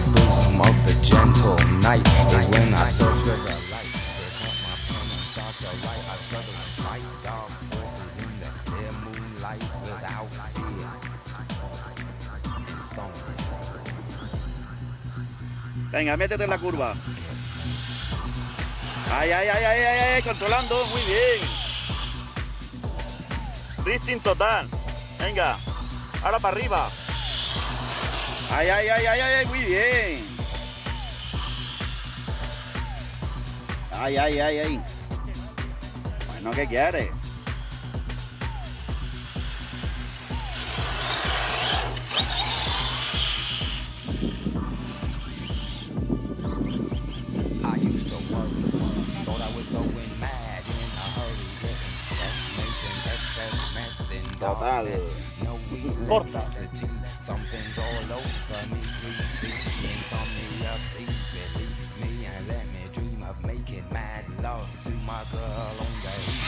Bosom of the gentle night is when I the light. Start to write. I struggle to fight dark forces in the clear moonlight without fear. Venga, métete en la curva. Ay, ay, ay, ay, ay, ay, controlando, muy bien. Drifting total. Venga, ahora para arriba. Ay, ay, ay, ay, ay, ay, muy bien. Ay, ay, ay, ay. Bueno, ¿qué quieres? I used to worry, thought I was going mad in a hurry, getting stressed, making excess mess in Total. Corta. Something's all over me, please. Insomnia, please release me and let me dream of making mad love to my girl on the heat.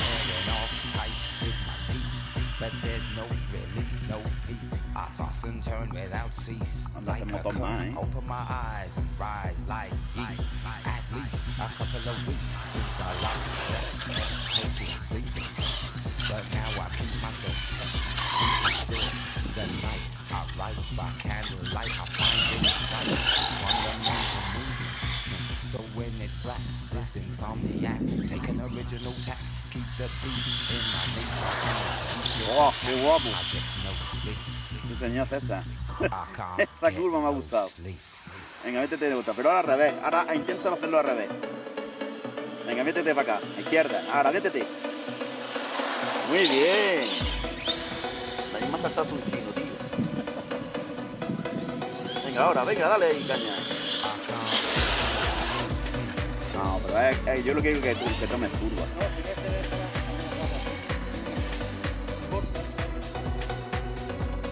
Tearing off tights with my teeth, but there's no release, no peace. I toss and turn without cease, Anda, like a. ¿eh? Open my eyes and rise like yeast. At least a couple of weeks since I lost I find. So when it's black, this insomniac, take an original tack. Keep the in my nature. Oh, Esa curva me ha gustado. Venga, métete de vuelta, pero ahora al revés. Ahora intenta hacerlo al revés. Venga, métete para acá, izquierda. Ahora, métete. Muy bien. La misma saltado un chino, tío. Ahora, venga, dale ahí, caña. No, pero es- yo lo que digo es que, tú- que tomes curva.